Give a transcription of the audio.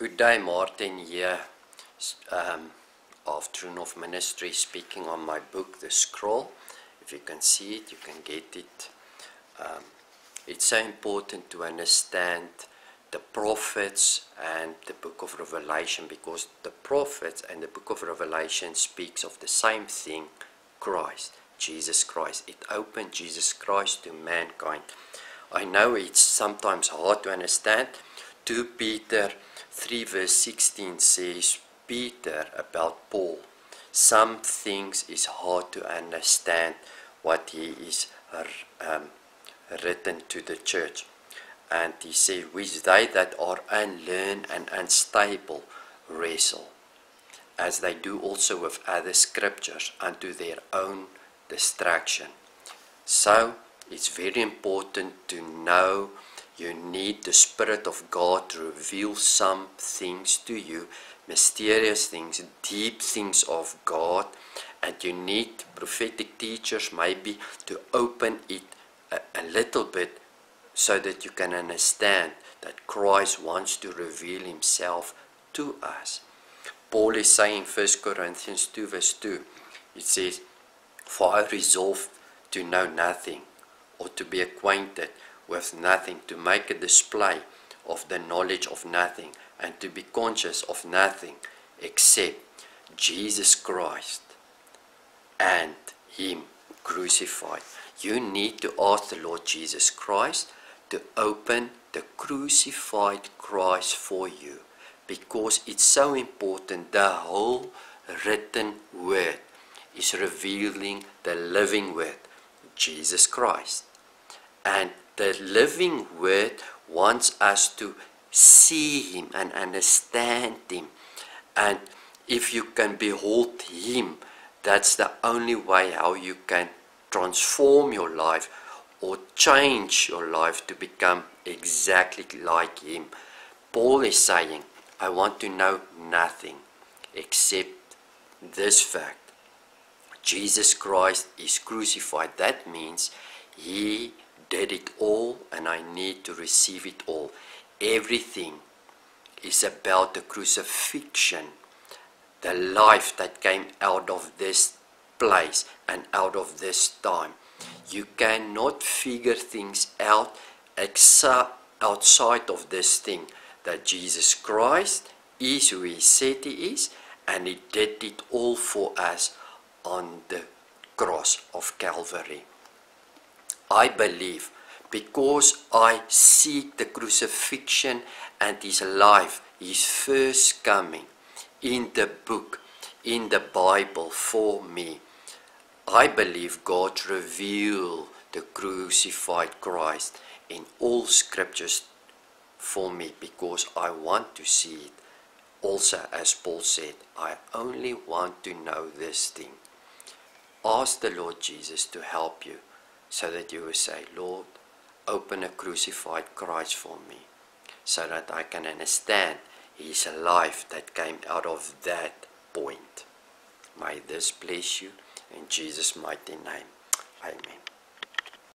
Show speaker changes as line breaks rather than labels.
Good day, Martin here. Um, afternoon of ministry, speaking on my book, The Scroll. If you can see it, you can get it. Um, it's so important to understand the prophets and the book of Revelation because the prophets and the book of Revelation speaks of the same thing, Christ, Jesus Christ. It opened Jesus Christ to mankind. I know it's sometimes hard to understand. 2 Peter 3 verse 16 says, Peter about Paul, some things is hard to understand what he is um, written to the church. And he said, which they that are unlearned and unstable wrestle, as they do also with other scriptures unto their own distraction. So it's very important to know you need the Spirit of God to reveal some things to you, mysterious things, deep things of God, and you need prophetic teachers maybe to open it a, a little bit so that you can understand that Christ wants to reveal himself to us. Paul is saying in 1 Corinthians 2 verse 2, it says, For I resolve to know nothing or to be acquainted with nothing, to make a display of the knowledge of nothing, and to be conscious of nothing except Jesus Christ and Him crucified. You need to ask the Lord Jesus Christ to open the crucified Christ for you because it's so important. The whole written word is revealing the living word, Jesus Christ. And the living word wants us to see him and understand him. And if you can behold him, that's the only way how you can transform your life or change your life to become exactly like him. Paul is saying, I want to know nothing except this fact. Jesus Christ is crucified. That means he did it all and I need to receive it all. Everything is about the crucifixion, the life that came out of this place and out of this time. You cannot figure things out except outside of this thing that Jesus Christ is who he said he is and he did it all for us on the cross of Calvary. I believe because I seek the crucifixion and his life, his first coming in the book, in the Bible for me. I believe God revealed the crucified Christ in all scriptures for me because I want to see it. Also, as Paul said, I only want to know this thing. Ask the Lord Jesus to help you so that you will say, Lord, open a crucified Christ for me so that I can understand His life that came out of that point. May this bless you in Jesus' mighty name. Amen.